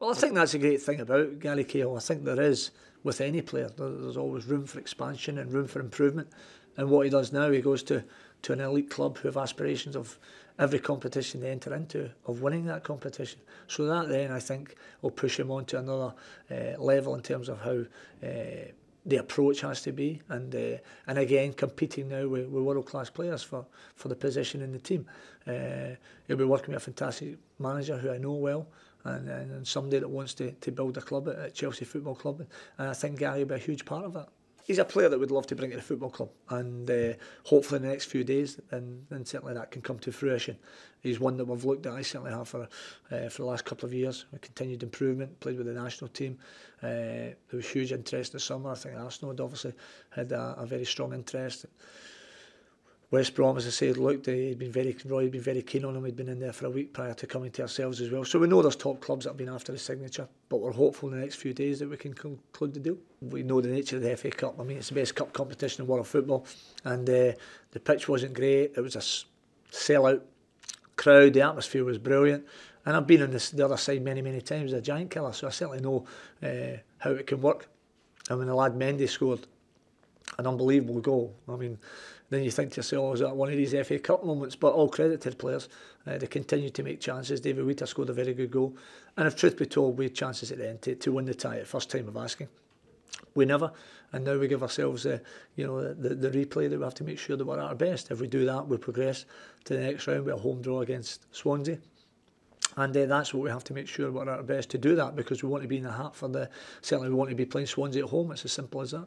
Well, I think that's a great thing about Gary Cahill. I think there is, with any player, there's always room for expansion and room for improvement. And what he does now, he goes to, to an elite club who have aspirations of every competition they enter into, of winning that competition. So that then, I think, will push him on to another uh, level in terms of how uh, the approach has to be. And uh, and again, competing now with, with world class players for, for the position in the team. Uh, he'll be working with a fantastic manager who I know well. And, and somebody that wants to, to build a club at, at Chelsea Football Club. And I think Gary will be a huge part of that he's a player that would love to bring to the football club, and uh, hopefully in the next few days, then, then certainly that can come to fruition. He's one that we've looked at. I certainly have for uh, for the last couple of years. A continued improvement. Played with the national team. Uh, there was huge interest this summer. I think Arsenal had obviously had a, a very strong interest. And, West Brom, as I said, looked eh, he'd been very Roy had been very keen on him. He'd been in there for a week prior to coming to ourselves as well. So we know there's top clubs that have been after his signature, but we're hopeful in the next few days that we can conclude the deal. We know the nature of the FA Cup. I mean, it's the best cup competition in world football, and uh, the pitch wasn't great. It was a sell-out crowd. The atmosphere was brilliant. And I've been on this, the other side many, many times, a giant killer, so I certainly know uh, how it can work. And when the lad Mendy scored, an unbelievable goal. I mean, then you think to yourself, oh, is that one of these FA Cup moments? But all credit to the players. Uh, they continue to make chances. David Wheater scored a very good goal. And if truth be told, we had chances at the end to, to win the tie at first time of asking. We never. And now we give ourselves uh, you know, the, the replay that we have to make sure that we're at our best. If we do that, we progress to the next round with a home draw against Swansea. And uh, that's what we have to make sure we're at our best to do that because we want to be in the hat for the, certainly we want to be playing Swansea at home. It's as simple as that.